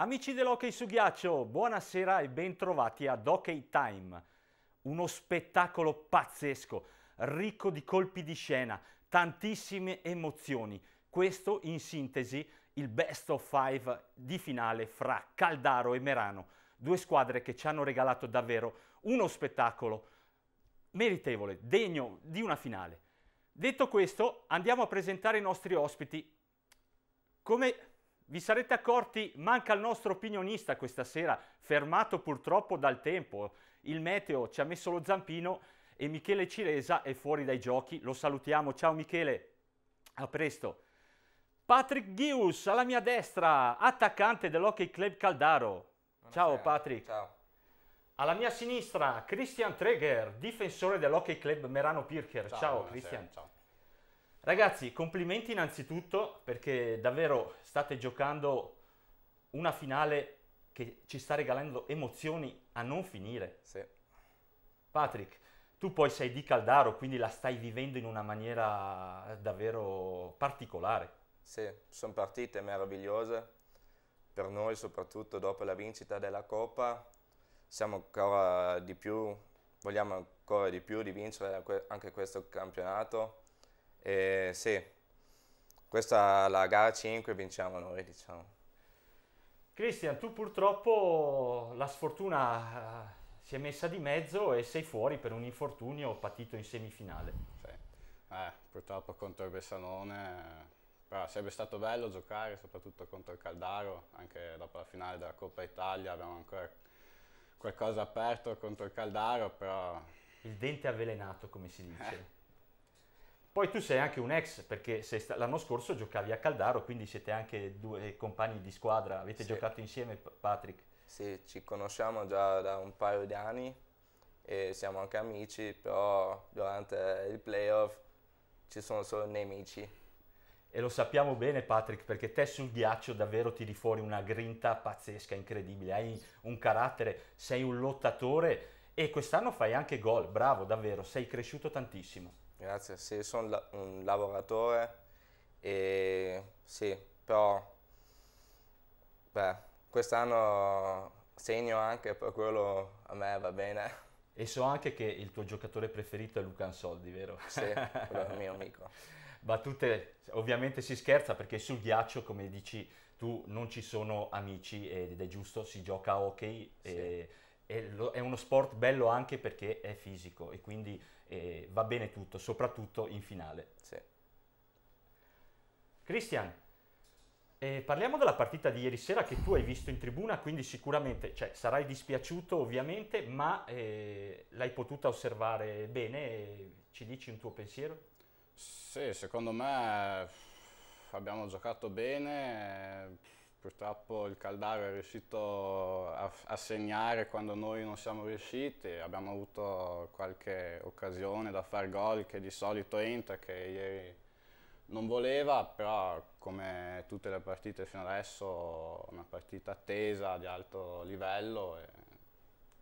Amici dell'Hockey su Ghiaccio, buonasera e bentrovati ad Hockey Time. Uno spettacolo pazzesco, ricco di colpi di scena, tantissime emozioni. Questo, in sintesi, il best of five di finale fra Caldaro e Merano. Due squadre che ci hanno regalato davvero uno spettacolo meritevole, degno di una finale. Detto questo, andiamo a presentare i nostri ospiti. Come vi sarete accorti, manca il nostro opinionista questa sera, fermato purtroppo dal tempo. Il meteo ci ha messo lo zampino e Michele Ciresa è fuori dai giochi. Lo salutiamo. Ciao Michele, a presto. Patrick Ghius alla mia destra, attaccante dell'Hockey Club Caldaro. Buonasera. Ciao Patrick. Ciao. Alla mia sinistra, Christian Treger, difensore dell'Hockey Club Merano Pirker. Ciao, ciao Christian. Ciao. Ragazzi, complimenti innanzitutto perché davvero state giocando una finale che ci sta regalando emozioni a non finire. Sì. Patrick, tu poi sei di Caldaro, quindi la stai vivendo in una maniera davvero particolare. Sì, sono partite meravigliose per noi, soprattutto dopo la vincita della Coppa. Siamo ancora di più, vogliamo ancora di più di vincere anche questo campionato e sì, questa è la gara 5 vinciamo noi, diciamo. Cristian, tu purtroppo la sfortuna uh, si è messa di mezzo e sei fuori per un infortunio patito in semifinale. Sì. Eh, purtroppo contro il Bessanone, però sarebbe stato bello giocare soprattutto contro il Caldaro, anche dopo la finale della Coppa Italia abbiamo ancora qualcosa aperto contro il Caldaro, però... Il dente avvelenato, come si dice. Poi tu sei anche un ex, perché sta- l'anno scorso giocavi a Caldaro, quindi siete anche due compagni di squadra, avete sì. giocato insieme Patrick? Sì, ci conosciamo già da un paio di anni e siamo anche amici, però durante il playoff ci sono solo nemici. E lo sappiamo bene Patrick, perché te sul ghiaccio davvero tiri fuori una grinta pazzesca, incredibile, hai un carattere, sei un lottatore e quest'anno fai anche gol, bravo davvero, sei cresciuto tantissimo. Grazie, sì, sono un lavoratore e sì, però beh, quest'anno segno anche per quello a me va bene. E so anche che il tuo giocatore preferito è Luca Ansoldi, vero? Sì, quello è il mio amico. Battute, ovviamente si scherza perché sul ghiaccio, come dici tu, non ci sono amici ed è giusto, si gioca a hockey sì. e è uno sport bello anche perché è fisico e quindi eh, va bene tutto, soprattutto in finale. Sì. Cristian, eh, parliamo della partita di ieri sera che tu hai visto in tribuna, quindi sicuramente cioè, sarai dispiaciuto ovviamente, ma eh, l'hai potuta osservare bene. ci dici un tuo pensiero? Sì, secondo me abbiamo giocato bene Purtroppo il Caldaro è riuscito a, a, segnare quando noi non siamo riusciti, abbiamo avuto qualche occasione da far gol che di solito entra, che ieri non voleva, però come tutte le partite fino adesso una partita attesa di alto livello,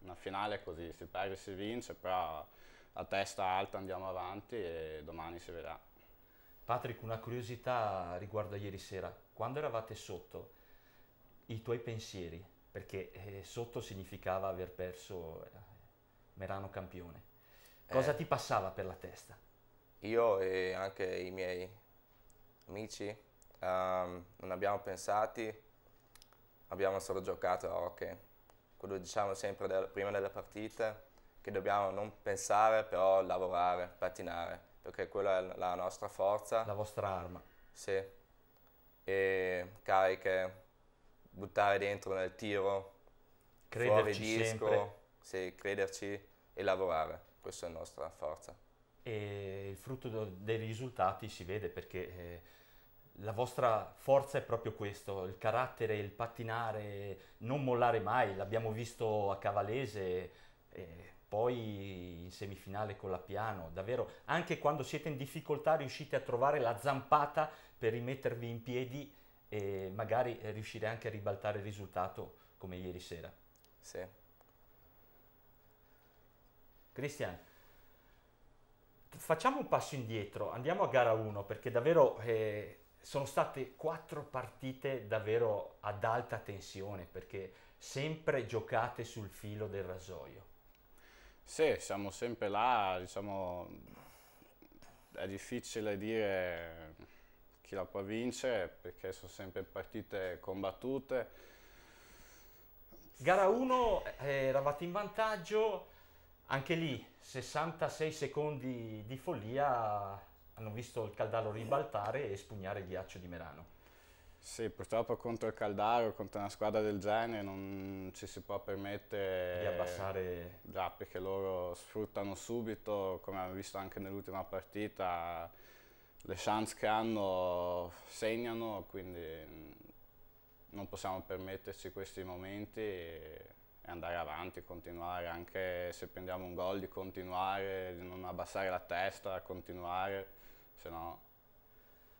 una finale così, si perde e si vince, però a testa alta andiamo avanti e domani si vedrà. Patrick, una curiosità riguardo a ieri sera, quando eravate sotto, i tuoi pensieri, perché eh, sotto significava aver perso eh, Merano campione. Cosa eh, ti passava per la testa? Io e anche i miei amici um, non abbiamo pensati, abbiamo solo giocato a hockey. Quello diciamo sempre del, prima delle partite, che dobbiamo non pensare, però lavorare, pattinare, perché quella è la nostra forza. La vostra arma. Sì. E cariche, buttare dentro nel tiro, crederci fuori disco, sì, crederci e lavorare. Questa è la nostra forza. E il frutto dei risultati si vede perché eh, la vostra forza è proprio questo, il carattere, il pattinare, non mollare mai. L'abbiamo visto a Cavalese, eh, poi in semifinale con la Piano. Davvero, anche quando siete in difficoltà riuscite a trovare la zampata per rimettervi in piedi e magari riuscire anche a ribaltare il risultato come ieri sera. Sì. Cristian, facciamo un passo indietro, andiamo a gara 1 perché davvero eh, sono state quattro partite davvero ad alta tensione perché sempre giocate sul filo del rasoio. Sì, siamo sempre là, diciamo, è difficile dire chi la può vincere perché sono sempre partite combattute. Gara 1 eh, eravate in vantaggio, anche lì 66 secondi di follia hanno visto il Caldaro ribaltare e spugnare il ghiaccio di Merano. Sì, purtroppo contro il Caldaro, contro una squadra del genere non ci si può permettere di abbassare. Già, perché loro sfruttano subito, come abbiamo visto anche nell'ultima partita, le chance che hanno segnano, quindi non possiamo permetterci questi momenti e andare avanti, continuare, anche se prendiamo un gol di continuare, di non abbassare la testa, continuare, se no...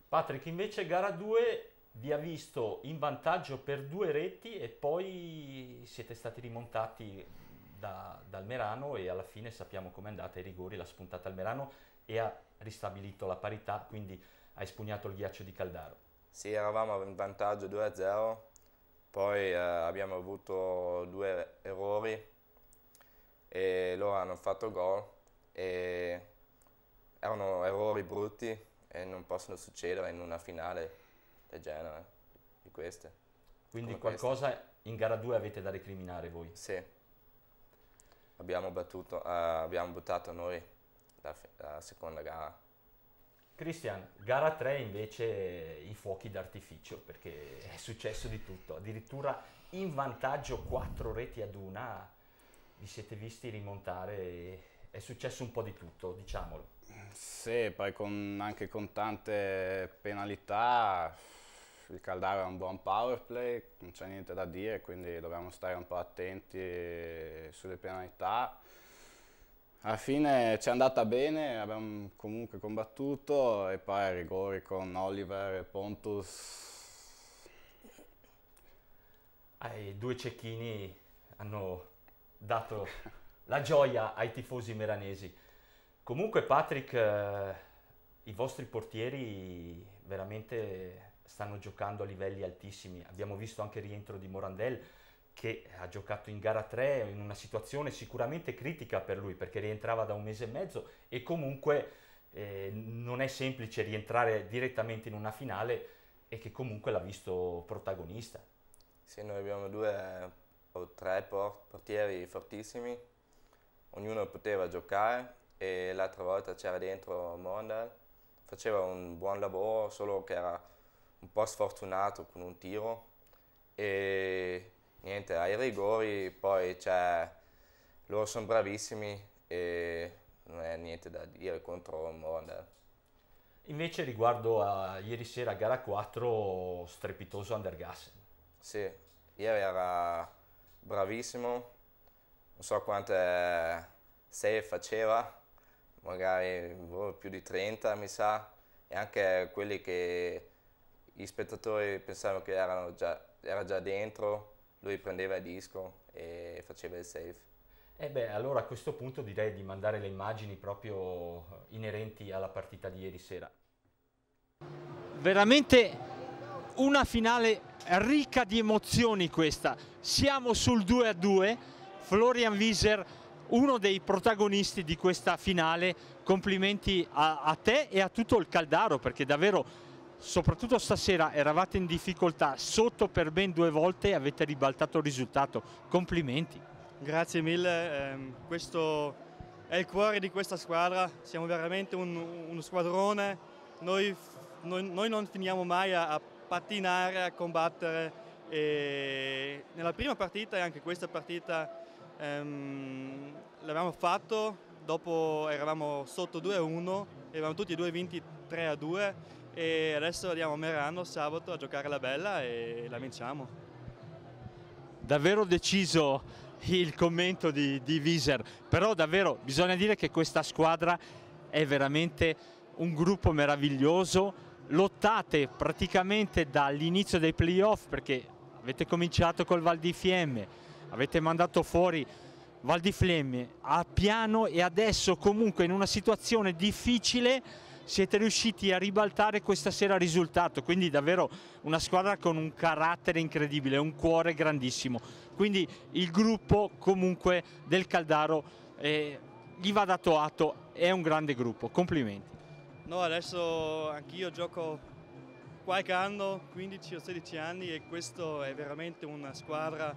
Patrick, invece gara 2 vi ha visto in vantaggio per due reti e poi siete stati rimontati da, dal Merano e alla fine sappiamo com'è andata ai rigori, l'ha spuntata al Merano e ha ristabilito la parità, quindi ha espugnato il ghiaccio di Caldaro. Sì, eravamo in vantaggio 2-0, poi eh, abbiamo avuto due errori e loro hanno fatto gol e erano errori brutti e non possono succedere in una finale del genere, di queste. Quindi qualcosa queste. in gara 2 avete da recriminare voi? Sì, abbiamo, battuto, uh, abbiamo buttato noi la, la seconda gara. Cristian, gara 3 invece i fuochi d'artificio perché è successo di tutto, addirittura in vantaggio 4 reti ad una vi siete visti rimontare, è successo un po' di tutto, diciamolo. Sì, poi con, anche con tante penalità il Caldaro è un buon power play, non c'è niente da dire, quindi dobbiamo stare un po' attenti sulle penalità. Alla fine ci è andata bene, abbiamo comunque combattuto e poi a rigori con Oliver e Pontus. I due cecchini hanno dato la gioia ai tifosi meranesi. Comunque Patrick, eh, i vostri portieri veramente stanno giocando a livelli altissimi. Abbiamo visto anche il rientro di Morandel che ha giocato in gara 3 in una situazione sicuramente critica per lui perché rientrava da un mese e mezzo e comunque eh, non è semplice rientrare direttamente in una finale e che comunque l'ha visto protagonista. Sì, noi abbiamo due o tre portieri fortissimi, ognuno poteva giocare e l'altra volta c'era dentro Mondal, faceva un buon lavoro, solo che era un po' sfortunato con un tiro e niente, ai rigori poi cioè, loro sono bravissimi e non è niente da dire contro Mondel. Invece riguardo a ieri sera gara 4, strepitoso Andergassen. Sì, ieri era bravissimo, non so quante save faceva, magari boh, più di 30 mi sa, e anche quelli che gli spettatori pensavano che già, era già dentro, lui prendeva il disco e faceva il save. E eh beh, allora a questo punto direi di mandare le immagini proprio inerenti alla partita di ieri sera. Veramente una finale ricca di emozioni questa. Siamo sul 2 a 2. Florian Wieser, uno dei protagonisti di questa finale. Complimenti a, a te e a tutto il Caldaro perché davvero soprattutto stasera eravate in difficoltà sotto per ben due volte e avete ribaltato il risultato. Complimenti. Grazie mille, eh, questo è il cuore di questa squadra, siamo veramente un, uno squadrone, noi, noi, noi, non finiamo mai a, a pattinare, a combattere e nella prima partita e anche questa partita ehm, l'abbiamo fatto, dopo eravamo sotto 2-1, eravamo tutti e due vinti 3-2 e adesso andiamo a Merano sabato a giocare la bella e la vinciamo. Davvero deciso il commento di, di Wieser, però davvero bisogna dire che questa squadra è veramente un gruppo meraviglioso, lottate praticamente dall'inizio dei playoff perché avete cominciato col Val di Fiemme, avete mandato fuori Val di Fiemme a piano e adesso comunque in una situazione difficile siete riusciti a ribaltare questa sera il risultato, quindi davvero una squadra con un carattere incredibile, un cuore grandissimo. Quindi il gruppo comunque del Caldaro eh, gli va dato atto, è un grande gruppo, complimenti. No, adesso anch'io gioco qualche anno, 15 o 16 anni e questo è veramente una squadra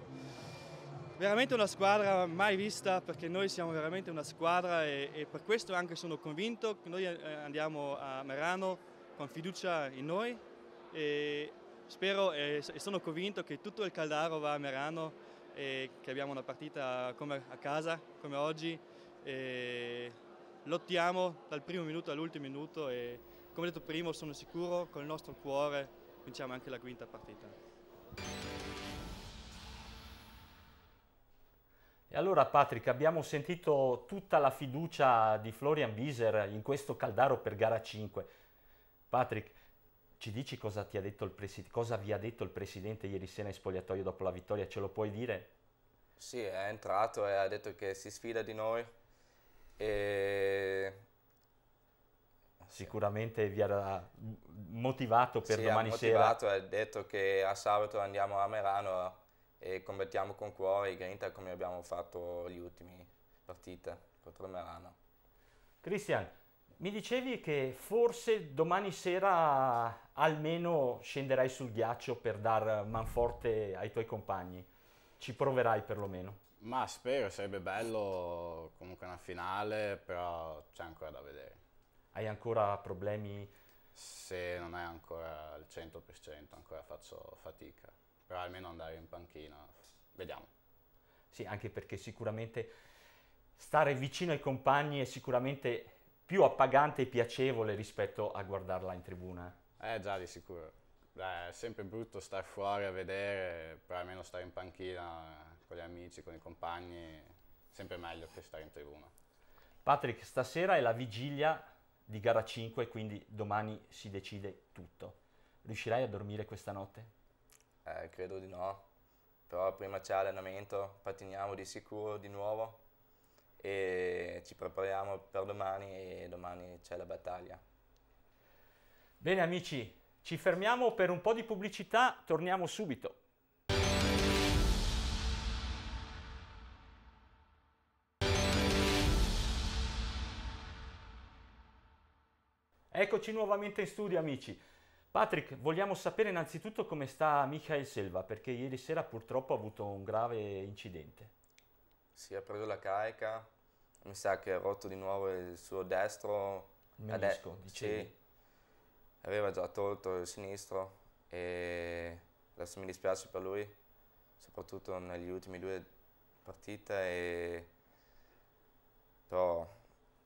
veramente una squadra mai vista perché noi siamo veramente una squadra e, e, per questo anche sono convinto che noi eh, andiamo a Merano con fiducia in noi e spero e, sono convinto che tutto il Caldaro va a Merano e che abbiamo una partita come a casa come oggi e lottiamo dal primo minuto all'ultimo minuto e come detto prima sono sicuro con il nostro cuore vinciamo anche la quinta partita. E allora Patrick, abbiamo sentito tutta la fiducia di Florian Wieser in questo Caldaro per gara 5. Patrick, ci dici cosa, pres- cosa vi ha detto il presidente ieri sera in spogliatoio dopo la vittoria? Ce lo puoi dire? Sì, è entrato e ha detto che si sfida di noi e sicuramente vi ha motivato per sì, domani ha motivato sera. ha detto che a sabato andiamo a Merano e combattiamo con cuore e grinta come abbiamo fatto le ultime partite contro il Merano. Cristian, mi dicevi che forse domani sera almeno scenderai sul ghiaccio per dar manforte ai tuoi compagni. Ci proverai perlomeno. Ma spero, sarebbe bello comunque una finale, però c'è ancora da vedere. Hai ancora problemi? Se non è ancora al 100%, ancora faccio fatica però almeno andare in panchina, vediamo. Sì, anche perché sicuramente stare vicino ai compagni è sicuramente più appagante e piacevole rispetto a guardarla in tribuna. Eh già, di sicuro. Beh, è sempre brutto stare fuori a vedere, però almeno stare in panchina eh, con gli amici, con i compagni, sempre meglio che stare in tribuna. Patrick, stasera è la vigilia di gara 5, quindi domani si decide tutto. Riuscirai a dormire questa notte? Eh, credo di no, però prima c'è allenamento, pattiniamo di sicuro di nuovo e ci prepariamo per domani e domani c'è la battaglia. Bene amici, ci fermiamo per un po' di pubblicità, torniamo subito. Eccoci nuovamente in studio amici. Patrick, vogliamo sapere innanzitutto come sta Michael Selva, perché ieri sera purtroppo ha avuto un grave incidente. Si è preso la carica, mi sa che ha rotto di nuovo il suo destro. Il menisco, dicevi. Sì, aveva già tolto il sinistro e adesso mi dispiace per lui, soprattutto negli ultimi due partite, e... però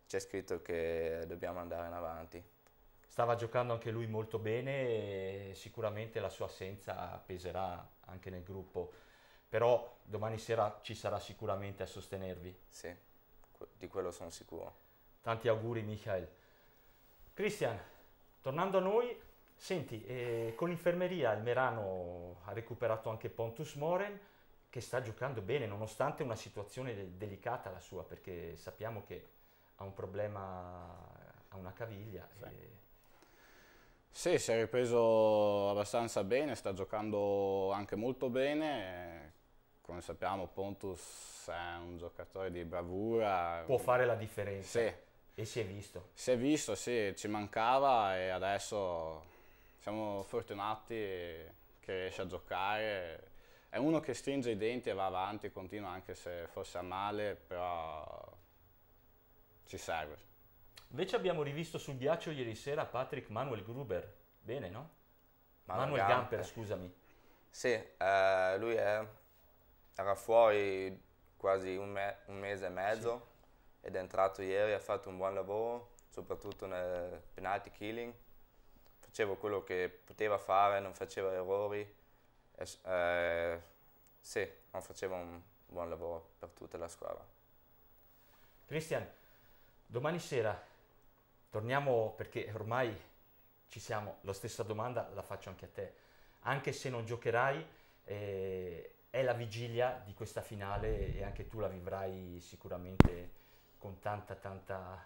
c'è scritto che dobbiamo andare in avanti. Stava giocando anche lui molto bene e sicuramente la sua assenza peserà anche nel gruppo, però domani sera ci sarà sicuramente a sostenervi. Sì, di quello sono sicuro. Tanti auguri Michael. Cristian, tornando a noi, senti, eh, con l'infermeria il Merano ha recuperato anche Pontus Moren che sta giocando bene nonostante una situazione delicata la sua perché sappiamo che ha un problema a una caviglia. Sì. E sì, si è ripreso abbastanza bene, sta giocando anche molto bene. Come sappiamo Pontus è un giocatore di bravura. Può fare la differenza. Sì. E si è visto. Si è visto, sì, ci mancava e adesso siamo fortunati che riesce a giocare. È uno che stringe i denti e va avanti, continua anche se fosse a male, però ci serve. Invece abbiamo rivisto sul ghiaccio ieri sera Patrick Manuel Gruber. Bene, no? Manuel, Manuel Gamper, Gamper, scusami. Sì, eh, lui è, era fuori quasi un, me un mese e mezzo sì. ed è entrato ieri, ha fatto un buon lavoro, soprattutto nel penalty killing. Faceva quello che poteva fare, non faceva errori. E, eh, sì, faceva un buon lavoro per tutta la squadra. Cristian, domani sera Torniamo perché ormai ci siamo, la stessa domanda la faccio anche a te. Anche se non giocherai, eh, è la vigilia di questa finale e anche tu la vivrai sicuramente con tanta, tanta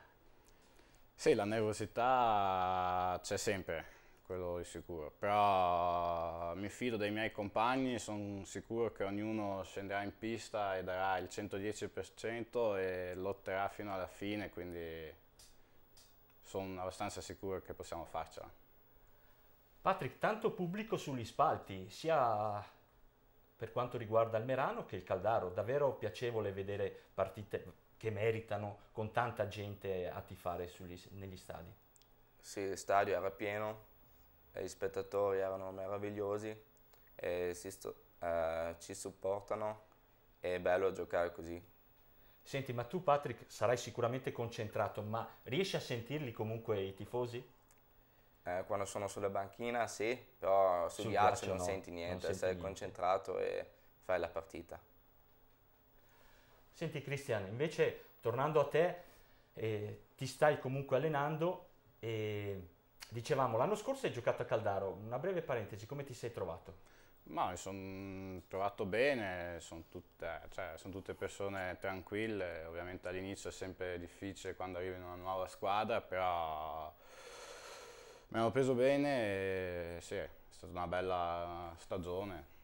Sì, la nervosità c'è sempre, quello di sicuro, però mi fido dei miei compagni, sono sicuro che ognuno scenderà in pista e darà il 110% e lotterà fino alla fine, quindi sono abbastanza sicuro che possiamo farcela. Patrick, tanto pubblico sugli spalti, sia per quanto riguarda il Merano che il Caldaro, davvero piacevole vedere partite che meritano con tanta gente a tifare sugli, negli stadi. Sì, il stadio era pieno, gli spettatori erano meravigliosi, e si eh, ci supportano, è bello giocare così. Senti, ma tu Patrick sarai sicuramente concentrato, ma riesci a sentirli comunque i tifosi? Eh, quando sono sulla banchina sì, però sul, sul ghiaccio, non no, senti niente, non sei niente. concentrato e fai la partita. Senti Cristian, invece tornando a te, eh, ti stai comunque allenando e dicevamo l'anno scorso hai giocato a Caldaro, una breve parentesi, come ti sei trovato? Ma mi sono trovato bene, sono tutte, cioè, son tutte, persone tranquille, ovviamente all'inizio è sempre difficile quando arrivi in una nuova squadra, però mi hanno preso bene e sì, è stata una bella stagione.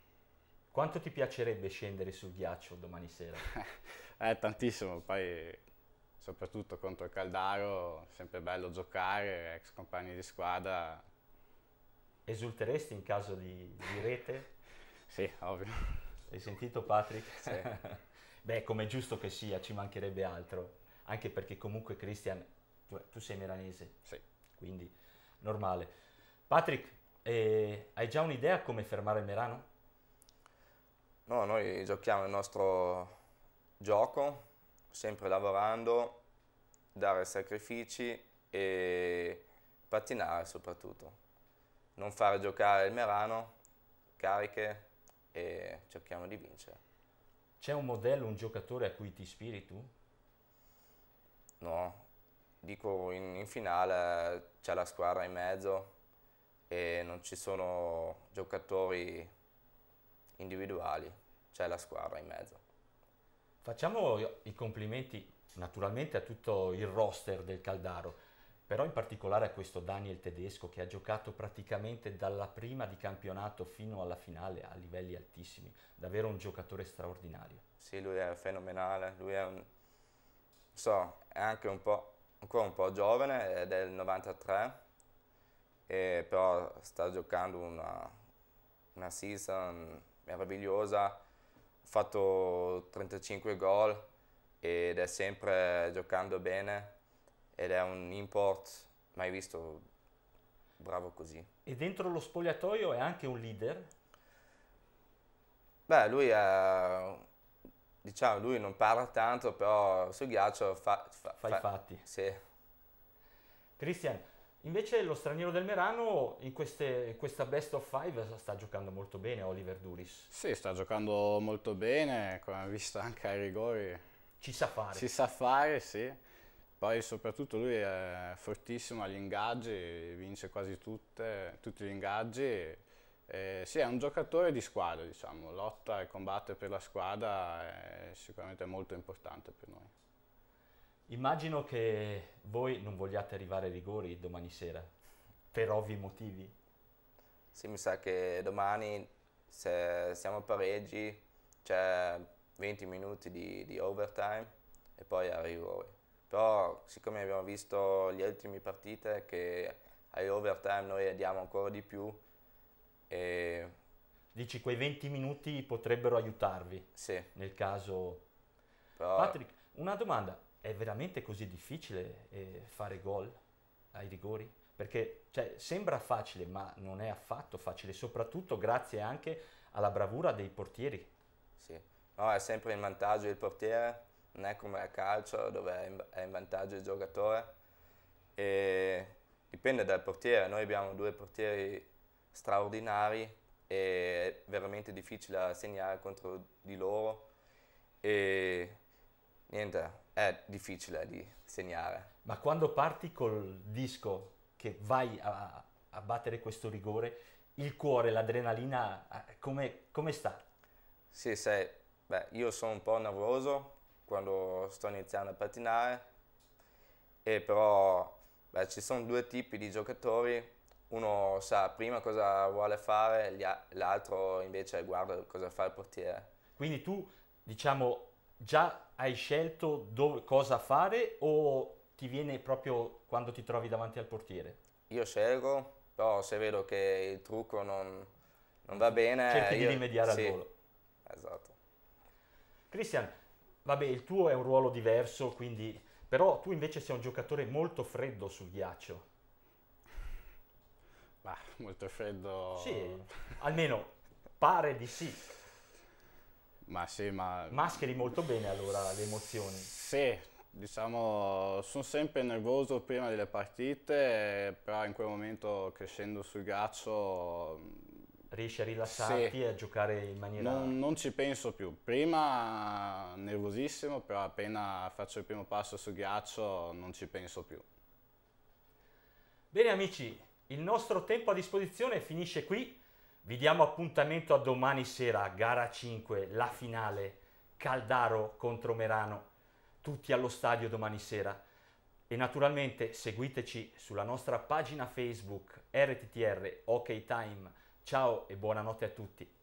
Quanto ti piacerebbe scendere sul ghiaccio domani sera? eh, tantissimo, poi soprattutto contro il Caldaro, sempre bello giocare, ex compagni di squadra. Esulteresti in caso di, di rete? Sì, ovvio. Hai sentito Patrick? Sì. Beh, come giusto che sia, ci mancherebbe altro, anche perché comunque Christian, tu, tu sei milanese, sì. quindi normale. Patrick, eh, hai già un'idea come fermare il Merano? No, noi giochiamo il nostro gioco, sempre lavorando, dare sacrifici e pattinare soprattutto. Non fare giocare il Merano, cariche e cerchiamo di vincere. C'è un modello, un giocatore a cui ti ispiri tu? No, dico in, in finale c'è la squadra in mezzo e non ci sono giocatori individuali, c'è la squadra in mezzo. Facciamo i complimenti naturalmente a tutto il roster del Caldaro, però in particolare a questo Daniel Tedesco che ha giocato praticamente dalla prima di campionato fino alla finale a livelli altissimi, davvero un giocatore straordinario. Sì, lui è fenomenale, lui è un, so, è anche un po', ancora un po' giovane, è del 93, e però sta giocando una, una season meravigliosa, ha fatto 35 gol ed è sempre giocando bene ed è un import mai visto bravo così. E dentro lo spogliatoio è anche un leader? Beh, lui è, diciamo, lui non parla tanto, però sul ghiaccio fa, fa, fa, fa i fatti. Sì. Cristian, Invece lo straniero del Merano in, queste, in, questa best of five sta giocando molto bene Oliver Duris. Sì, sta giocando molto bene, come visto anche ai rigori. Ci sa fare. Ci sa fare, sì. Poi soprattutto lui è fortissimo agli ingaggi, vince quasi tutte, tutti gli ingaggi. Eh, sì, è un giocatore di squadra, diciamo, lotta e combatte per la squadra è sicuramente molto importante per noi. Immagino che voi non vogliate arrivare ai rigori domani sera, per ovvi motivi. Sì, mi sa che domani, se siamo pareggi, c'è 20 minuti di, di overtime e poi a rigori. Però, siccome abbiamo visto le ultime partite che ai overtime noi diamo ancora di più, e... Dici quei 20 minuti potrebbero aiutarvi? Sì. Nel caso... Però... Patrick, una domanda è veramente così difficile eh, fare gol ai rigori? Perché cioè, sembra facile, ma non è affatto facile, soprattutto grazie anche alla bravura dei portieri. Sì, no, è sempre in vantaggio il portiere, non è come a calcio dove è in, vantaggio il giocatore. E dipende dal portiere, noi abbiamo due portieri straordinari e è veramente difficile segnare contro di loro. E niente, è difficile di segnare. Ma quando parti col disco che vai a, a battere questo rigore, il cuore, l'adrenalina, eh, come, come sta? Sì, sei, beh, io sono un po' nervoso quando sto iniziando a pattinare, e però Beh, ci sono due tipi di giocatori, uno sa prima cosa vuole fare, l'altro invece guarda cosa fa il portiere. Quindi tu, diciamo, già hai scelto dove, cosa fare o ti viene proprio quando ti trovi davanti al portiere? Io scelgo, però se vedo che il trucco non, non va bene... Cerchi io, di rimediare sì, al volo. Esatto. Cristian, vabbè, il tuo è un ruolo diverso, quindi... Però tu invece sei un giocatore molto freddo sul ghiaccio. Bah, molto freddo... Sì, almeno pare di sì. Ma sì, ma... Mascheri molto bene allora le emozioni. Sì, diciamo, sono sempre nervoso prima delle partite, però in quel momento crescendo sul ghiaccio... Riesci a rilassarti sì. e a giocare in maniera... Non, non, ci penso più. Prima nervosissimo, però appena faccio il primo passo sul ghiaccio non ci penso più. Bene amici, il nostro tempo a disposizione finisce qui. Vi diamo appuntamento a domani sera, gara 5, la finale, Caldaro contro Merano tutti allo stadio domani sera. E naturalmente seguiteci sulla nostra pagina Facebook RTTR OK Time. Ciao e buonanotte a tutti.